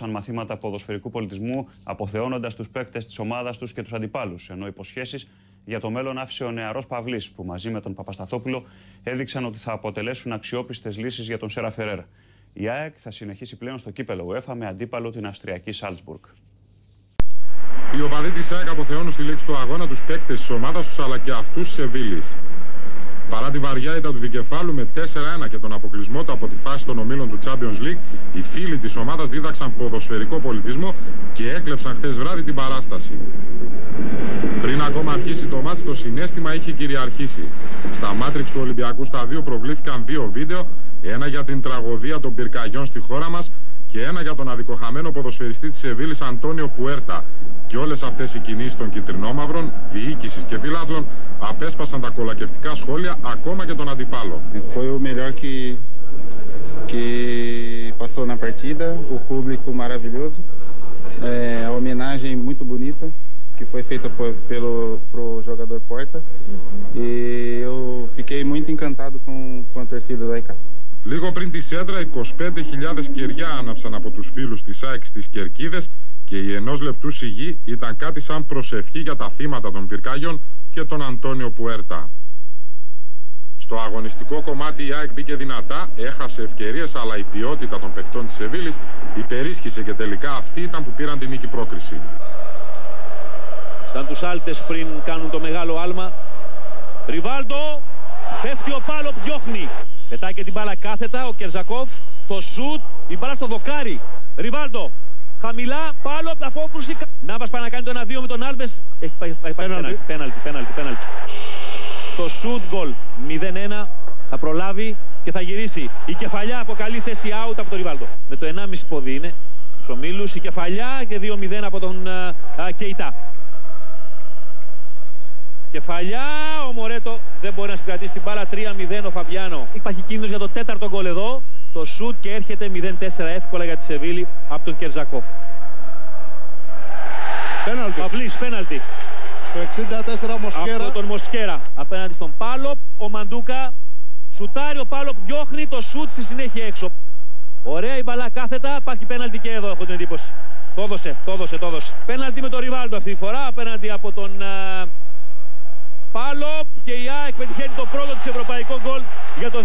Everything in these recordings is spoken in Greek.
σαν μαθήματα ποδοσφαιρικού πολιτισμού, αποθεώνοντας τους παίκτες της ομάδας τους και τους αντιπάλους. Ενώ υποσχέσεις για το μέλλον άφησε ο νεαρός Παυλής, που μαζί με τον Παπασταθόπουλο έδειξαν ότι θα αποτελέσουν αξιόπιστες λύσεις για τον Σέρα Φεραίρα. Η ΑΕΚ θα συνεχίσει πλέον στο κύπελο UEFA με αντίπαλο την Αυστριακή Σάλτσμπουργκ. Οι οπαδοί της ΑΕΚ αποθεώνουν στη λήξη του αγώνα τους παίκτες της ομάδας τους αλλά και αυτούς της Σεβίλης. Παρά τη βαριά ήττα του δικεφάλου με 4-1 και τον αποκλεισμό του από τη φάση των ομίλων του Champions League, οι φίλοι της ομάδας δίδαξαν ποδοσφαιρικό πολιτισμό και έκλεψαν χθες βράδυ την παράσταση. Πριν ακόμα αρχίσει το μάτς, το συνέστημα είχε κυριαρχήσει. Στα μάτριξ του Ολυμπιακού Σταδίου προβλήθηκαν δύο βίντεο, ένα για την τραγωδία των πυρκαγιών στη χώρα μας και ένα για τον αδικοχαμένο ποδοσφαιριστή της Σεβίλης Αντώνιο Πουέρτα. Και όλες αυτές οι κινήσεις των κυτρινόμαυρων, διοίκησης και φιλάθλων απέσπασαν τα κολακευτικά σχόλια ακόμα και των αντιπάλων. Foi o melhor que, que passou na partida, o público maravilhoso, é, a homenagem muito bonita que foi feita por, pelo pro jogador Porta e eu fiquei muito encantado com, com a torcida do ICA. Λίγο πριν τη σέντρα, 25.000 κεριά άναψαν από τους φίλους της ΑΕΚ στις Κερκίδες και η ενός λεπτού σιγή ήταν κάτι σαν προσευχή για τα θύματα των πυρκάγιων και τον Αντώνιο Πουέρτα. Στο αγωνιστικό κομμάτι η ΑΕΚ μπήκε δυνατά, έχασε ευκαιρίες αλλά η ποιότητα των παικτών της Σεβίλης υπερίσχυσε και τελικά αυτοί ήταν που πήραν την νίκη πρόκριση. Σαν τους Άλτες πριν κάνουν το μεγάλο άλμα. Ριβάλντο, φεύγει ο Πάλο, διώχνει. Πετάει και την μπάλα κάθετα, ο Κερζακόφ, το σουτ, η μπάλα στο δοκάρι. Ριβάλντο, χαμηλά, Πάλο, απόκρουση. Νάβας πάει να κάνει το 1-2 με τον Άλβες. Έχει πάει, πάει, πάει πέναλτι, πέναλτι, πέναλτι, πέναλτι. Το σουτ γκολ 0-1, θα προλάβει και θα γυρίσει. Η κεφαλιά από καλή θέση out από τον Ριβάλντο. Με το 1,5 πόδι είναι στους ομίλους, η κεφαλιά και 2-0 από τον uh, Κεϊτά. Κεφαλιά, ο Μορέτο δεν μπορεί να συγκρατήσει την μπάλα 3-0 ο Φαβιάνο. Υπάρχει κίνδυνος για το τέταρτο γκολ εδώ. Το σουτ και έρχεται 0-4 εύκολα για τη Σεβίλη από τον Κερζακόφ. Πέναλτι. Παυλής, πέναλτι. Στο 64 Μοσκέρα. Από τον Μοσκέρα απέναντι στον Πάλοπ. Ο Μαντούκα σουτάρει, ο Πάλοπ διώχνει το σουτ στη συνέχεια έξω. Ωραία η μπαλά κάθετα, υπάρχει πέναλτι και εδώ έχω την εντύπωση. Το έδωσε, το έδωσε, το έδωσε. Πέναλτι με τον Ριβάλντο αυτή τη φορά απέναντι από τον uh, Πάλοπ και η ΑΕΚ πετυχαίνει το πρώτο της ευρωπαϊκό γκολ για το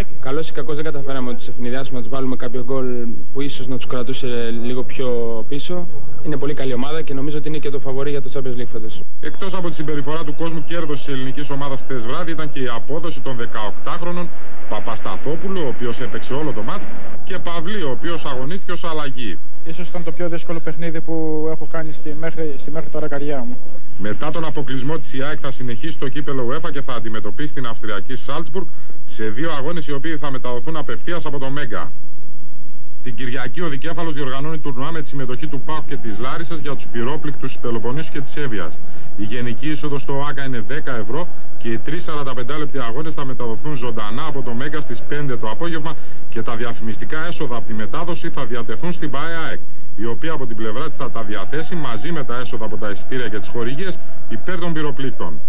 2007. Καλό ή κακό δεν καταφέραμε του ευνηδιάσουμε να τους βάλουμε κάποιο γκολ που ίσως να τους κρατούσε λίγο πιο πίσω. Είναι πολύ καλή ομάδα και νομίζω ότι είναι και το φαβορή για το Champions League φέτος. Εκτός από τη συμπεριφορά του κόσμου, κέρδος της ελληνικής ομάδας χθες βράδυ ήταν και η απόδοση των 18χρονων Παπασταθόπουλου, ο οποίος έπαιξε όλο το μάτς, και Παυλή, ο οποίος αγωνίστηκε ως αλλαγή. Ίσως ήταν το πιο δύσκολο παιχνίδι που έχω κάνει στη μέχρι, στη μέχρι τώρα καριέρα μου. Μετά τον αποκλεισμό της ΙΑΕΚ θα συνεχίσει το κύπελο UEFA και θα αντιμετωπίσει την Αυστριακή Σάλτσμπουργκ σε δύο αγώνες οι οποίοι θα μεταδοθούν απευθείας από το Μέγκα. Την Κυριακή ο Δικέφαλος διοργανώνει τουρνουά με τη συμμετοχή του ΠΑΟΚ και της Λάρισας για τους πυρόπληκτους της Πελοποννήσου και της Εύβοιας. Η γενική είσοδος στο ΆΚΑ είναι 10 ευρώ και οι 3 45 λεπτοί αγώνες θα μεταδοθούν ζωντανά από το Μέγκα στις 5 το απόγευμα και τα διαφημιστικά έσοδα από τη μετάδοση θα διατεθούν στην ΠΑΕΑΕΚ, η οποία από την πλευρά της θα τα διαθέσει μαζί με τα έσοδα από τα εισιτήρια και τις χορηγίες υπέρ των πυροπλήκτων.